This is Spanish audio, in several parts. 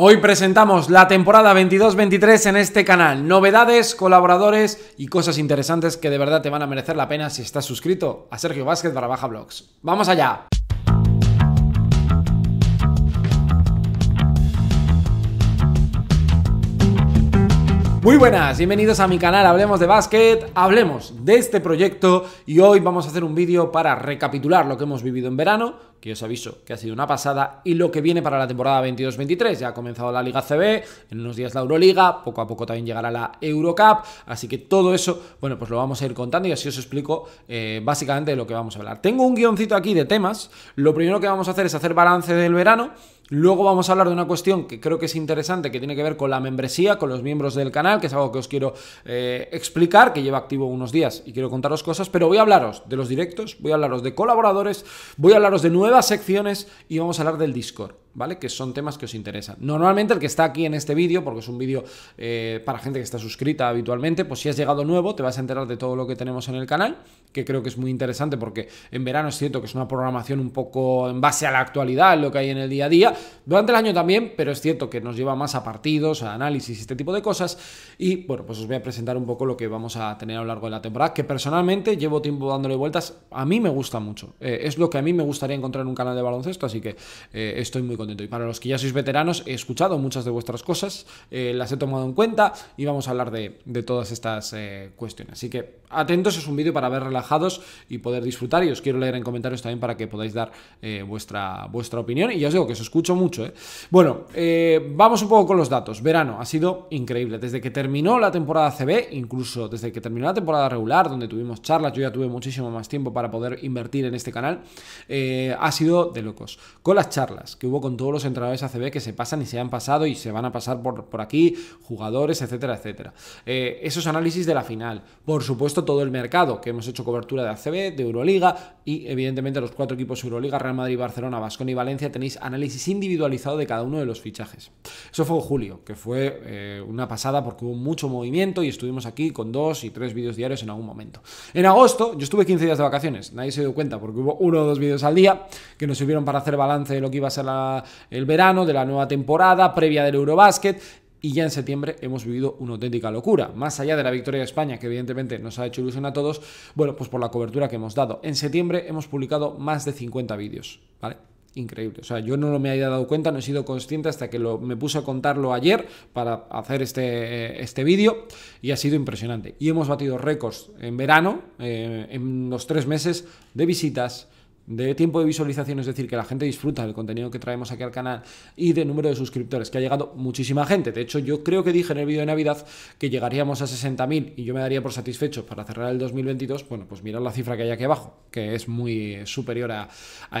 Hoy presentamos la temporada 22-23 en este canal. Novedades, colaboradores y cosas interesantes que de verdad te van a merecer la pena si estás suscrito a Sergio Vázquez para Baja Blogs. ¡Vamos allá! Muy buenas, bienvenidos a mi canal Hablemos de Básquet, hablemos de este proyecto y hoy vamos a hacer un vídeo para recapitular lo que hemos vivido en verano, que os aviso que ha sido una pasada, y lo que viene para la temporada 22-23. Ya ha comenzado la Liga CB, en unos días la Euroliga, poco a poco también llegará la Eurocup, así que todo eso, bueno, pues lo vamos a ir contando y así os explico eh, básicamente de lo que vamos a hablar. Tengo un guioncito aquí de temas, lo primero que vamos a hacer es hacer balance del verano, Luego vamos a hablar de una cuestión que creo que es interesante, que tiene que ver con la membresía, con los miembros del canal, que es algo que os quiero eh, explicar, que lleva activo unos días y quiero contaros cosas, pero voy a hablaros de los directos, voy a hablaros de colaboradores, voy a hablaros de nuevas secciones y vamos a hablar del Discord. ¿Vale? Que son temas que os interesan. Normalmente el que está aquí en este vídeo, porque es un vídeo eh, para gente que está suscrita habitualmente, pues si has llegado nuevo te vas a enterar de todo lo que tenemos en el canal, que creo que es muy interesante porque en verano es cierto que es una programación un poco en base a la actualidad, lo que hay en el día a día, durante el año también, pero es cierto que nos lleva más a partidos, a análisis, este tipo de cosas, y bueno, pues os voy a presentar un poco lo que vamos a tener a lo largo de la temporada, que personalmente llevo tiempo dándole vueltas, a mí me gusta mucho, eh, es lo que a mí me gustaría encontrar en un canal de baloncesto, así que eh, estoy muy contento para los que ya sois veteranos, he escuchado muchas de vuestras cosas, eh, las he tomado en cuenta y vamos a hablar de, todas estas eh, cuestiones. Así que atentos, es un vídeo para ver relajados y poder disfrutar. Y os quiero leer en comentarios también para que podáis dar eh, vuestra, vuestra opinión. Y ya os digo que os escucho mucho. Bueno, vamos un poco con los datos. Verano ha sido increíble. Desde que terminó la temporada CB, incluso desde que terminó la temporada regular, donde tuvimos charlas, yo ya tuve muchísimo más tiempo para poder invertir en este canal, ha sido de locos. Con las charlas que hubo con todos los entrenadores ACB que se pasan y se han pasado y se van a pasar por, por aquí, jugadores, etcétera, etcétera. Eh, esos análisis de la final. Por supuesto, todo el mercado, que hemos hecho cobertura de ACB, de Euroliga y evidentemente los cuatro equipos Euroliga, Real Madrid, Barcelona, Vascón y Valencia, tenéis análisis individualizado de cada uno de los fichajes. Eso fue en julio, que fue eh, una pasada porque hubo mucho movimiento y estuvimos aquí con dos y tres vídeos diarios en algún momento. En agosto, yo estuve 15 días de vacaciones, nadie se dio cuenta porque hubo uno o dos vídeos al día que nos sirvieron para hacer balance de lo que iba a ser el verano, de la nueva temporada, previa del Eurobasket. Y ya en septiembre hemos vivido una auténtica locura. Más allá de la victoria de España, que evidentemente nos ha hecho ilusión a todos, bueno, pues por la cobertura que hemos dado. En septiembre hemos publicado más de 50 vídeos, ¿vale? increíble. O sea, yo no me había dado cuenta, no he sido consciente hasta que me puse a contarlo ayer para hacer este, este vídeo y ha sido impresionante. Y hemos batido récords en verano, eh, en los tres meses de visitas, de tiempo de visualización, es decir, que la gente disfruta del contenido que traemos aquí al canal y de número de suscriptores, que ha llegado muchísima gente. De hecho, yo creo que dije en el vídeo de Navidad que llegaríamos a 60.000 y yo me daría por satisfecho para cerrar el 2022. Bueno, pues mirad la cifra que hay aquí abajo, que es muy superior a,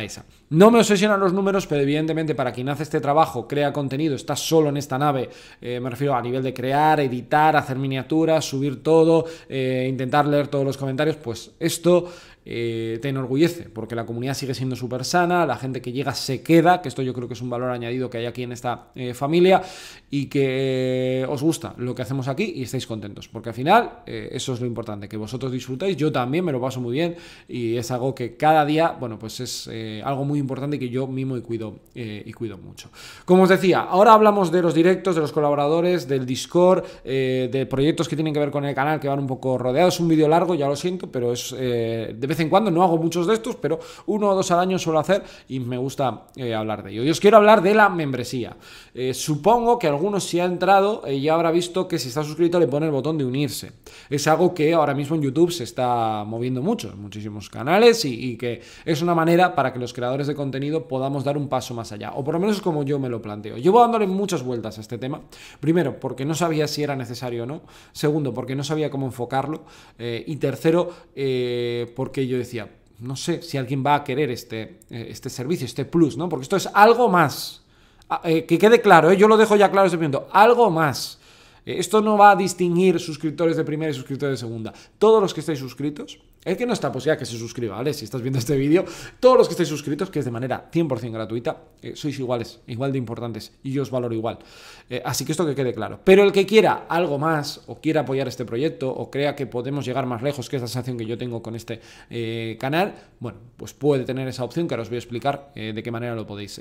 esa. No me obsesionan los números, pero evidentemente para quien hace este trabajo, crea contenido, está solo en esta nave, eh, me refiero a nivel de crear, editar, hacer miniaturas, subir todo, eh, intentar leer todos los comentarios, pues esto eh, te enorgullece, porque la comunidad sigue siendo súper sana, la gente que llega se queda, que esto yo creo que es un valor añadido que hay aquí en esta eh, familia, y que os gusta lo que hacemos aquí y estáis contentos, porque al final eh, eso es lo importante, que vosotros disfrutáis, yo también me lo paso muy bien, y es algo que cada día, bueno, pues es algo muy importante que yo mimo y cuido, y cuido mucho. Como os decía, ahora hablamos de los directos, de los colaboradores, del Discord, de proyectos que tienen que ver con el canal, que van un poco rodeados, un vídeo largo, ya lo siento, pero es de vez en cuando, no hago muchos de estos, pero uno o dos al año suelo hacer y me gusta eh, hablar de ello. Y os quiero hablar de la membresía. Eh, supongo que algunos si ha entrado eh, ya habrá visto que si está suscrito le pone el botón de unirse. Es algo que ahora mismo en YouTube se está moviendo mucho, muchísimos canales y, que es una manera para que los creadores de contenido podamos dar un paso más allá, o por lo menos es como yo me lo planteo. Llevo dándole muchas vueltas a este tema. Primero, porque no sabía si era necesario o no. Segundo, porque no sabía cómo enfocarlo. y tercero, porque yo decía, no sé si alguien va a querer este, eh, este servicio, este plus, ¿no? Porque esto es algo más. Ah, eh, que quede claro, ¿eh? yo lo dejo ya claro este momento, algo más. esto no va a distinguir suscriptores de primera y suscriptores de segunda. Todos los que estáis suscritos el que no está, pues ya que se suscriba, ¿vale? Si estás viendo este vídeo, todos los que estáis suscritos, que es de manera 100% gratuita, eh, sois iguales, igual de importantes, y yo os valoro igual. Eh, así que esto que quede claro. Pero el que quiera algo más, o quiera apoyar este proyecto, o crea que podemos llegar más lejos, que es la sensación que yo tengo con este eh, canal, bueno, pues puede tener esa opción que ahora os voy a explicar de qué manera lo podéis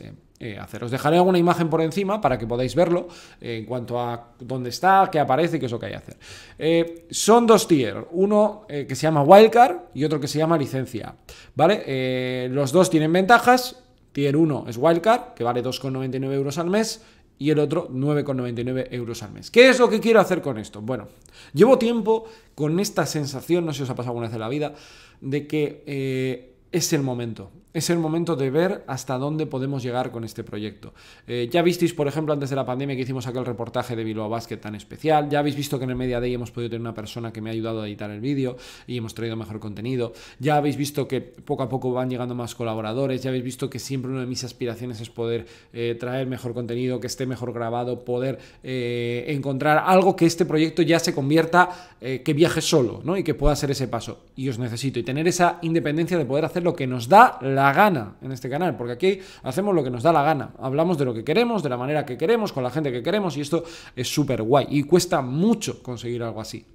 hacer. Os dejaré alguna imagen por encima para que podáis verlo en cuanto a dónde está, qué aparece y qué es lo que hay que hacer. son dos tier, uno que se llama Wildcard, y otro que se llama licencia. ¿Vale? Eh, los dos tienen ventajas. Tier 1 es Wildcard, que vale 2,99 euros al mes, y el otro 9,99 euros al mes. ¿Qué es lo que quiero hacer con esto? Bueno, llevo tiempo con esta sensación, no sé si os ha pasado alguna vez en la vida, de que eh, es el momento es el momento de ver hasta dónde podemos llegar con este proyecto. Eh, ya visteis, por ejemplo, antes de la pandemia que hicimos aquel reportaje de Bilbao Basket tan especial, ya habéis visto que en el Media Day hemos podido tener una persona que me ha ayudado a editar el vídeo y hemos traído mejor contenido, ya habéis visto que poco a poco van llegando más colaboradores, ya habéis visto que siempre una de mis aspiraciones es poder eh, traer mejor contenido, que esté mejor grabado, poder eh, encontrar algo que este proyecto ya se convierta, que viaje solo, ¿no? Y que pueda hacer ese paso. Y os necesito, y tener esa independencia de poder hacer lo que nos da la gana en este canal, porque aquí hacemos lo que nos da la gana. Hablamos de lo que queremos, de la manera que queremos, con la gente que queremos, y esto es súper guay. Y cuesta mucho conseguir algo así.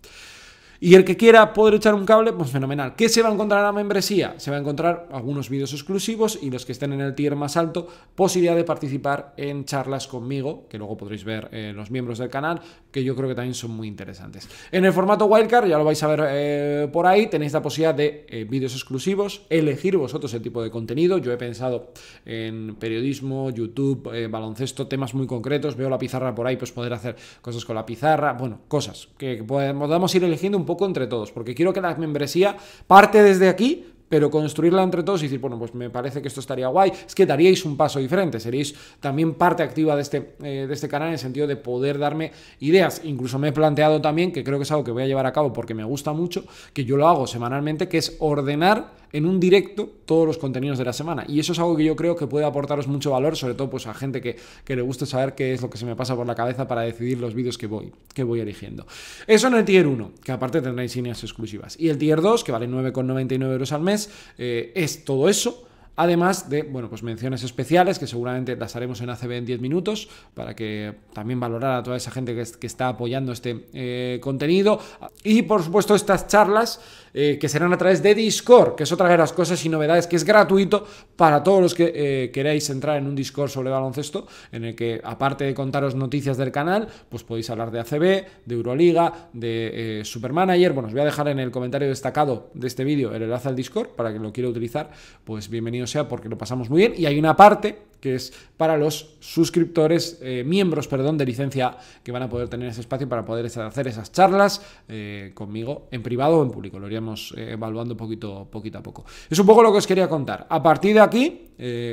Y el que quiera poder echar un cable, pues fenomenal. ¿Qué se va a encontrar en la membresía? Se va a encontrar algunos vídeos exclusivos y los que estén en el tier más alto, posibilidad de participar en charlas conmigo, que luego podréis ver en los miembros del canal, que yo creo que también son muy interesantes. En el formato Wildcard, ya lo vais a ver eh, por ahí, tenéis la posibilidad de eh, vídeos exclusivos, elegir vosotros el tipo de contenido. Yo he pensado en periodismo, YouTube, eh, baloncesto, temas muy concretos. Veo la pizarra por ahí, pues poder hacer cosas con la pizarra, bueno, cosas que podamos ir eligiendo un poco entre todos, porque quiero que la membresía parte desde aquí pero construirla entre todos y decir, bueno, pues me parece que esto estaría guay, es que daríais un paso diferente, seréis también parte activa de este, eh, de este canal en el sentido de poder darme ideas. Incluso me he planteado también, que creo que es algo que voy a llevar a cabo porque me gusta mucho, que yo lo hago semanalmente, que es ordenar en un directo todos los contenidos de la semana. Y eso es algo que yo creo que puede aportaros mucho valor, sobre todo pues a gente que, que le guste saber qué es lo que se me pasa por la cabeza para decidir los vídeos que voy, que voy eligiendo. Eso en el tier 1, que aparte tendréis líneas exclusivas. Y el tier 2, que vale 9,99 euros al mes, eh, es todo eso. Además de, bueno, pues menciones especiales que seguramente las haremos en ACB en 10 minutos para que también valorar a toda esa gente que, está apoyando este eh, contenido. Y por supuesto estas charlas eh, que serán a través de Discord, que es otra de las cosas y novedades que es gratuito para todos los que eh, queráis entrar en un Discord sobre baloncesto, en el que aparte de contaros noticias del canal, pues podéis hablar de ACB, de Euroliga, de eh, Supermanager. Bueno, os voy a dejar en el comentario destacado de este vídeo el enlace al Discord para que lo quiera utilizar, pues bienvenido sea porque lo pasamos muy bien. Y hay una parte que es para los suscriptores, eh, miembros, perdón, de licencia que van a poder tener ese espacio para poder hacer esas charlas eh, conmigo en privado o en público. Lo iríamos eh, evaluando poquito, poquito a poco. Es un poco lo que os quería contar. A partir de aquí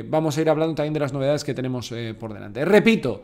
vamos a ir hablando también de las novedades que tenemos por delante. Repito,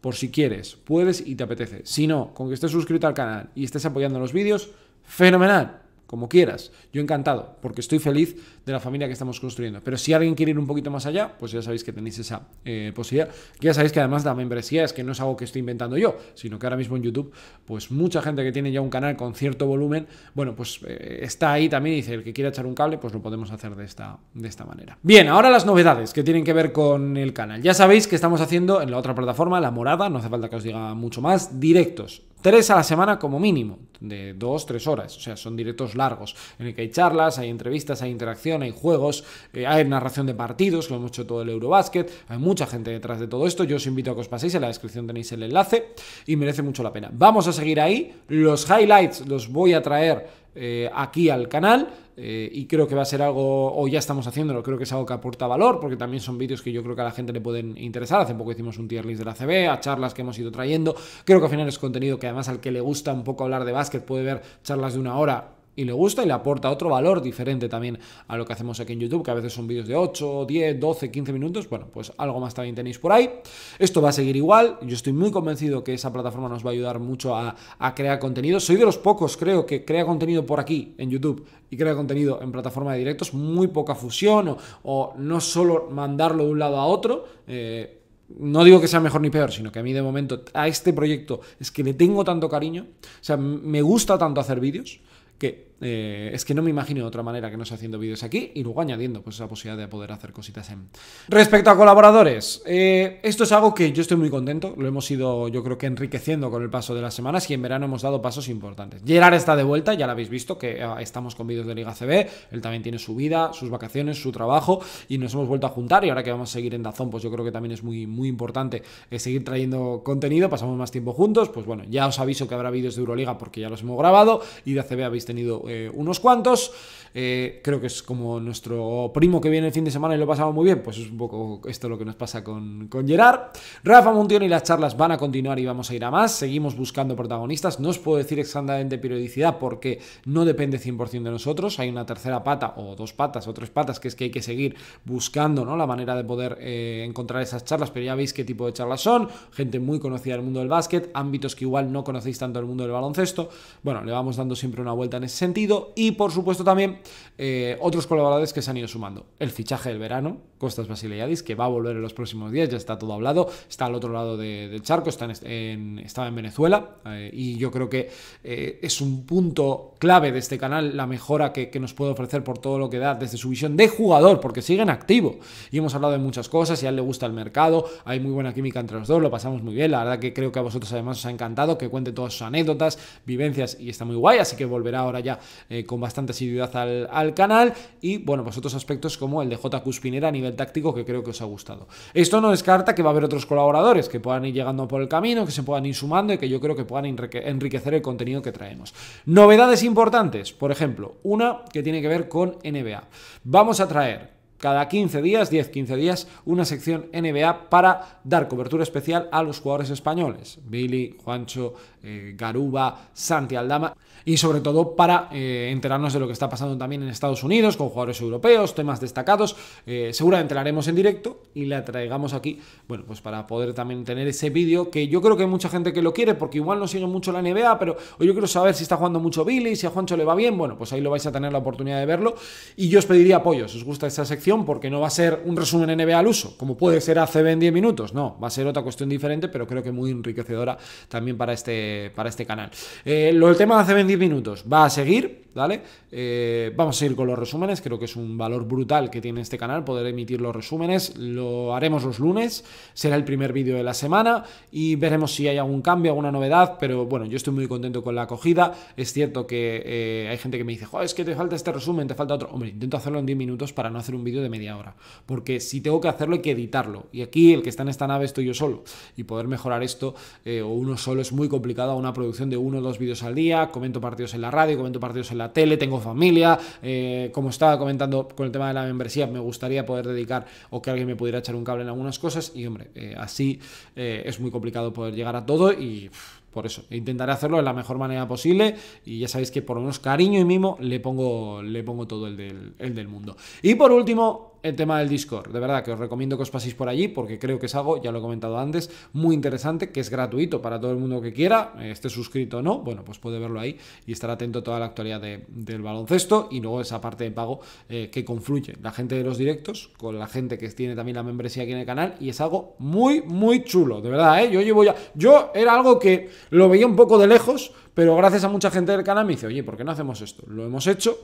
por si quieres, puedes y te apetece. Si no, con que estés suscrito al canal y estés apoyando los vídeos, fenomenal como quieras. Yo encantado, porque estoy feliz de la familia que estamos construyendo. Pero si alguien quiere ir un poquito más allá, pues ya sabéis que tenéis esa eh, posibilidad. Ya sabéis que además la membresía es que no es algo que estoy inventando yo, sino que ahora mismo en YouTube, pues mucha gente que tiene ya un canal con cierto volumen, bueno, pues eh, está ahí también y dice, el que quiera echar un cable, pues lo podemos hacer de esta, de esta manera. Bien, ahora las novedades que tienen que ver con el canal. Ya sabéis que estamos haciendo en la otra plataforma, la morada, no hace falta que os diga mucho más, directos tres a la semana como mínimo, de dos, tres horas. O sea, son directos largos, en el que hay charlas, hay entrevistas, hay interacción, hay juegos, eh, hay narración de partidos, que lo hemos hecho todo el Eurobasket, hay mucha gente detrás de todo esto. Yo os invito a que os paséis, en la descripción tenéis el enlace y merece mucho la pena. Vamos a seguir ahí, los highlights los voy a traer eh, aquí al canal. Eh, y creo que va a ser algo, o ya estamos haciéndolo, creo que es algo que aporta valor, porque también son vídeos que yo creo que a la gente le pueden interesar. Hace poco hicimos un tier list de la CB, a charlas que hemos ido trayendo. Creo que al final es contenido que además al que le gusta un poco hablar de básquet puede ver charlas de una hora y le gusta y le aporta otro valor diferente también a lo que hacemos aquí en YouTube, que a veces son vídeos de 8, 10, 12, 15 minutos. Bueno, pues algo más también tenéis por ahí. Esto va a seguir igual. Yo estoy muy convencido que esa plataforma nos va a ayudar mucho a, crear contenido. Soy de los pocos, creo, que crea contenido por aquí en YouTube y crea contenido en plataforma de directos. Muy poca fusión o, no solo mandarlo de un lado a otro. Eh, no digo que sea mejor ni peor, sino que a mí de momento a este proyecto es que le tengo tanto cariño, o sea, me gusta tanto hacer vídeos que Eh, es que no me imagino de otra manera que no sea haciendo vídeos aquí y luego añadiendo pues esa posibilidad de poder hacer cositas en... Respecto a colaboradores, eh, esto es algo que yo estoy muy contento, lo hemos ido yo creo que enriqueciendo con el paso de las semanas y en verano hemos dado pasos importantes. Gerard está de vuelta, ya lo habéis visto, que ah, estamos con vídeos de Liga CB, él también tiene su vida, sus vacaciones, su trabajo y nos hemos vuelto a juntar y ahora que vamos a seguir en Dazón, pues yo creo que también es muy, muy importante eh, seguir trayendo contenido, pasamos más tiempo juntos, pues bueno, ya os aviso que habrá vídeos de Euroliga porque ya los hemos grabado y de ACB habéis tenido eh, unos cuantos. Eh, creo que es como nuestro primo que viene el fin de semana y lo pasamos muy bien, pues es un poco esto lo que nos pasa con, con Gerard. Rafa Montión y las charlas van a continuar y vamos a ir a más. Seguimos buscando protagonistas. No os puedo decir exactamente periodicidad porque no depende 100% de nosotros. Hay una tercera pata o dos patas o tres patas que es que hay que seguir buscando ¿no? la manera de poder eh, encontrar esas charlas, pero ya veis qué tipo de charlas son. Gente muy conocida del mundo del básquet, ámbitos que igual no conocéis tanto del mundo del baloncesto. Bueno, le vamos dando siempre una vuelta en ese sentido y por supuesto también eh, otros colaboradores que se han ido sumando. El fichaje del verano, Costas Basiliadis, que va a volver en los próximos días, ya está todo hablado, está al otro lado del charco, está en, estaba en Venezuela eh, y yo creo que eh, es un punto clave de este canal, la mejora que, nos puede ofrecer por todo lo que da desde su visión de jugador, porque sigue en activo y hemos hablado de muchas cosas y a él le gusta el mercado, hay muy buena química entre los dos, lo pasamos muy bien, la verdad que creo que a vosotros además os ha encantado que cuente todas sus anécdotas, vivencias y está muy guay, así que volverá ahora ya con bastante asiduidad al, al canal y bueno, pues otros aspectos como el de J. Cuspinera a nivel táctico que creo que os ha gustado. Esto no descarta que va a haber otros colaboradores que puedan ir llegando por el camino, que se puedan ir sumando y que yo creo que puedan enriquecer el contenido que traemos. Novedades importantes, por ejemplo, una que tiene que ver con NBA. Vamos a traer cada 15 días, 10-15 días, una sección NBA para dar cobertura especial a los jugadores españoles. Billy, Juancho, eh, Garuba, Santi Aldama y sobre todo para eh, enterarnos de lo que está pasando también en Estados Unidos con jugadores europeos, temas destacados. Eh, seguramente lo haremos en directo y la traigamos aquí, bueno, pues para poder también tener ese vídeo que yo creo que hay mucha gente que lo quiere porque igual no sigue mucho la NBA, pero yo quiero saber si está jugando mucho Billy, si a Juancho le va bien, bueno, pues ahí lo vais a tener la oportunidad de verlo. Y yo os pediría apoyo, si os gusta esta sección, porque no va a ser un resumen NBA al uso, como puede ser ACB en 10 minutos, no, va a ser otra cuestión diferente, pero creo que muy enriquecedora también para este, para este canal. Eh, lo del tema de en 10 minutos va a seguir, ¿vale? Eh, vamos a seguir con los resúmenes, creo que es un valor brutal que tiene este canal poder emitir los resúmenes, lo haremos los lunes, será el primer vídeo de la semana y veremos si hay algún cambio, alguna novedad, pero bueno, yo estoy muy contento con la acogida, es cierto que eh, hay gente que me dice, Joder, es que te falta este resumen, te falta otro, hombre, intento hacerlo en 10 minutos para no hacer un vídeo de media hora, porque si tengo que hacerlo hay que editarlo, y aquí el que está en esta nave estoy yo solo, y poder mejorar esto o uno solo es muy complicado a una producción de uno o dos vídeos al día, comento partidos en la radio, comento partidos en la tele, tengo familia, eh, como estaba comentando con el tema de la membresía, me gustaría poder dedicar o que alguien me pudiera echar un cable en algunas cosas y hombre, eh, así eh, es muy complicado poder llegar a todo y por eso intentaré hacerlo de la mejor manera posible y ya sabéis que por lo menos cariño y mimo le pongo, le pongo todo el del, el del mundo. Y por último, el tema del Discord. De verdad que os recomiendo que os paséis por allí porque creo que es algo, ya lo he comentado antes, muy interesante, que es gratuito para todo el mundo que quiera, eh, esté suscrito o no, bueno, pues puede verlo ahí y estar atento a toda la actualidad del baloncesto y luego esa parte de pago eh, que confluye la gente de los directos con la gente que tiene también la membresía aquí en el canal y es algo muy, muy chulo, de verdad, ¿eh? Yo llevo ya, yo era algo que lo veía un poco de lejos, pero gracias a mucha gente del canal me dice, oye, ¿por qué no hacemos esto? Lo hemos hecho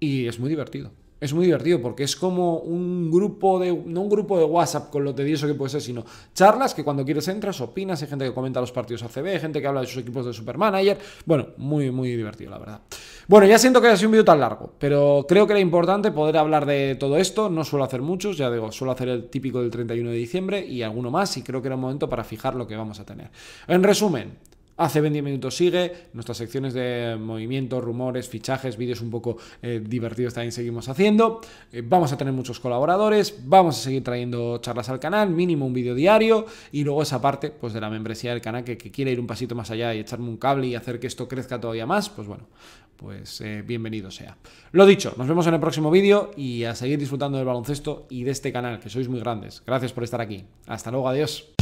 y es muy divertido es muy divertido porque es como un grupo de, no un grupo de WhatsApp con lo tedioso que puede ser, sino charlas que cuando quieres entras, opinas, hay gente que comenta los partidos ACB, gente que habla de sus equipos de Supermanager, bueno, muy, muy divertido, la verdad. Bueno, ya siento que haya sido un vídeo tan largo, pero creo que era importante poder hablar de todo esto, no suelo hacer muchos, ya digo, suelo hacer el típico del 31 de diciembre y alguno más, y creo que era un momento para fijar lo que vamos a tener. En resumen, Hace 20 minutos sigue, nuestras secciones de movimientos, rumores, fichajes, vídeos un poco eh, divertidos también seguimos haciendo. Eh, vamos a tener muchos colaboradores, vamos a seguir trayendo charlas al canal, mínimo un vídeo diario y luego esa parte pues, de la membresía del canal que, quiere ir un pasito más allá y echarme un cable y hacer que esto crezca todavía más, pues bueno, pues eh, bienvenido sea. Lo dicho, nos vemos en el próximo vídeo y a seguir disfrutando del baloncesto y de este canal, que sois muy grandes. Gracias por estar aquí. Hasta luego, adiós.